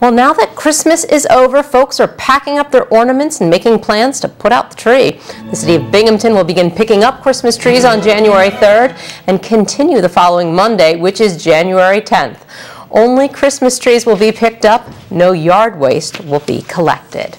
Well, now that Christmas is over, folks are packing up their ornaments and making plans to put out the tree. The city of Binghamton will begin picking up Christmas trees on January 3rd and continue the following Monday, which is January 10th. Only Christmas trees will be picked up, no yard waste will be collected.